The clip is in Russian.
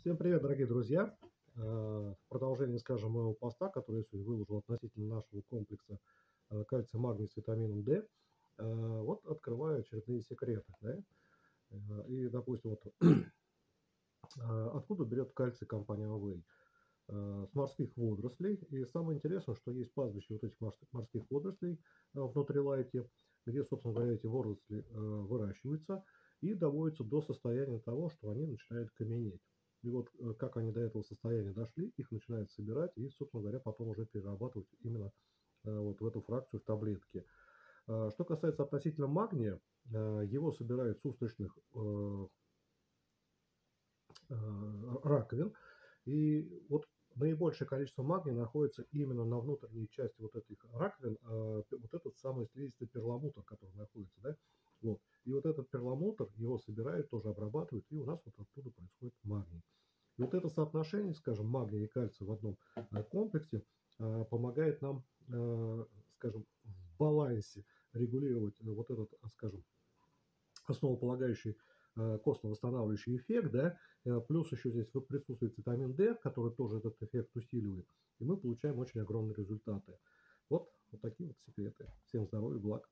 Всем привет, дорогие друзья! Э, Продолжение, скажем, моего поста, который я сегодня выложил относительно нашего комплекса э, кальция, магний с витамином D. Э, Вот открываю очередные секреты. Да? И, допустим, вот откуда берет кальций компания Away? С морских водорослей. И самое интересное, что есть пастбище вот этих морских водорослей в Нутрилайте, где, собственно говоря, эти водоросли выращиваются и доводятся до состояния того, что они начинают каменеть. И вот э, как они до этого состояния дошли, их начинают собирать и, собственно говоря, потом уже перерабатывать именно э, вот в эту фракцию в таблетки. Э, что касается относительно магния, его собирают с устричных раковин. И вот наибольшее количество магния находится именно на внутренней части вот этих раковин, вот этот самый слизистый перламутр, который находится, да. И вот этот перламутр, его собирают, тоже обрабатывают, и у нас вот оттуда происходит магний. И вот это соотношение, скажем, магния и кальция в одном э, комплексе э, помогает нам, э, скажем, в балансе регулировать вот этот, скажем, основополагающий костно-восстанавливающий эффект, да, плюс еще здесь присутствует витамин D, который тоже этот эффект усиливает, и мы получаем очень огромные результаты. Вот, вот такие вот секреты. Всем здоровья, благ.